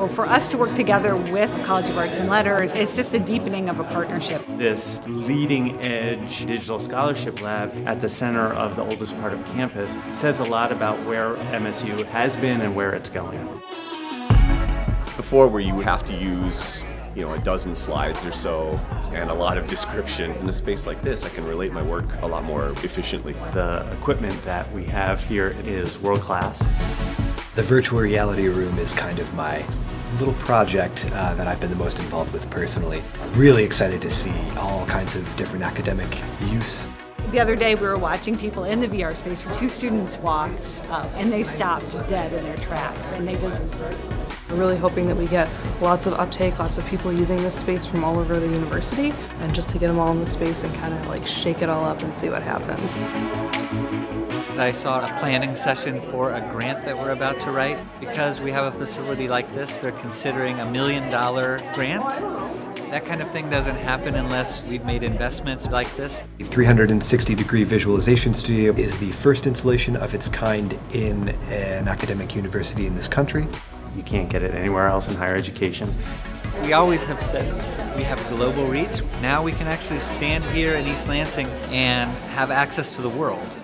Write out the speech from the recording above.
Well, for us to work together with College of Arts and Letters, it's just a deepening of a partnership. This leading edge digital scholarship lab at the center of the oldest part of campus says a lot about where MSU has been and where it's going. Before, where you would have to use you know, a dozen slides or so and a lot of description. In a space like this, I can relate my work a lot more efficiently. The equipment that we have here is world class. The virtual reality room is kind of my little project uh, that I've been the most involved with personally. Really excited to see all kinds of different academic use. The other day we were watching people in the VR space where two students walked up and they stopped dead in their tracks and they just we're really hoping that we get lots of uptake, lots of people using this space from all over the university, and just to get them all in the space and kind of like shake it all up and see what happens. I saw a planning session for a grant that we're about to write. Because we have a facility like this, they're considering a million dollar grant. That kind of thing doesn't happen unless we've made investments like this. The 360 degree visualization studio is the first installation of its kind in an academic university in this country. You can't get it anywhere else in higher education. We always have said we have global reach. Now we can actually stand here in East Lansing and have access to the world.